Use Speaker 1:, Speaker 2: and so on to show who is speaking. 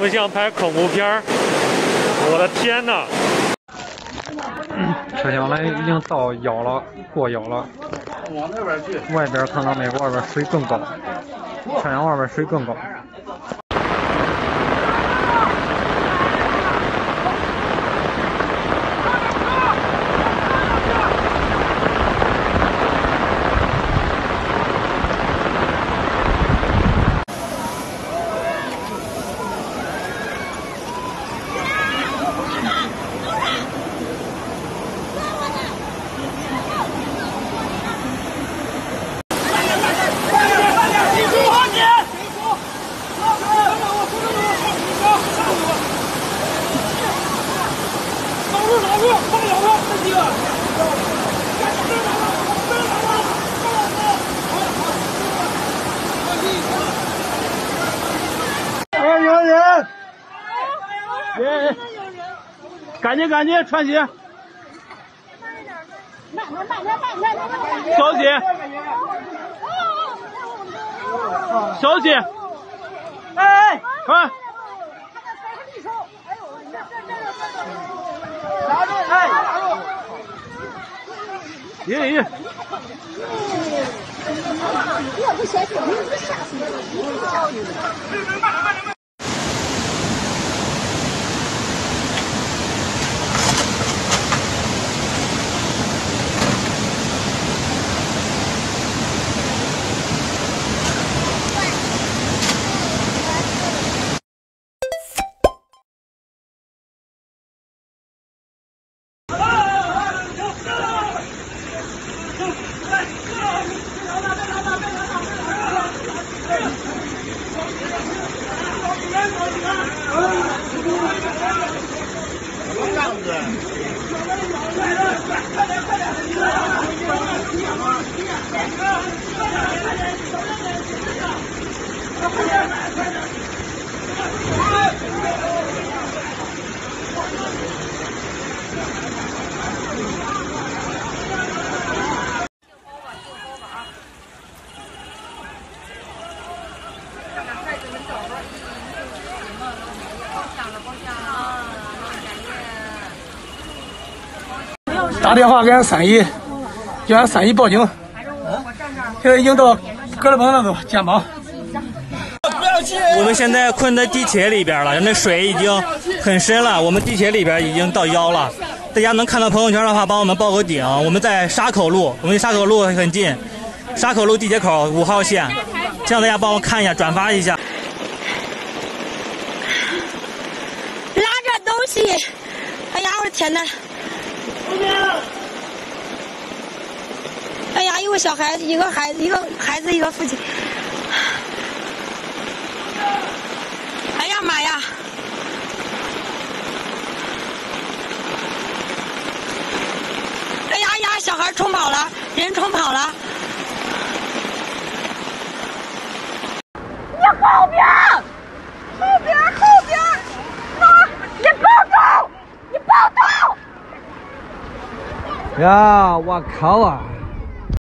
Speaker 1: 不像拍恐怖片儿？我的天哪！
Speaker 2: 车厢来已经到腰了，过腰了。
Speaker 3: 往那边去。
Speaker 2: 外边看到没有，外边水更高，车厢外边水更高。
Speaker 4: 赶紧赶紧穿鞋，小姐，小姐，哎，快！爷爷，
Speaker 5: 我不嫌弃，你不吓死我！
Speaker 4: 打电话给俺三姨，叫俺三姨报警。现在已经到哥尔本那个肩膀。
Speaker 1: 我们现在困在地铁里边了，那水已经很深了，我们地铁里边已经到腰了。大家能看到朋友圈的话，帮我们报个顶。我们在沙口路，我们离沙口路很近，沙口路地铁口五号线，希望大家帮我看一下，转发一下。
Speaker 5: 哎呀，我的天哪！哎呀，一个小孩，一个孩子，一个孩子，一个父亲。哎呀妈呀！哎呀呀，小孩冲跑了，人冲跑了。你后边，后边，后边，那你报道，你报道。
Speaker 2: 呀，我靠啊！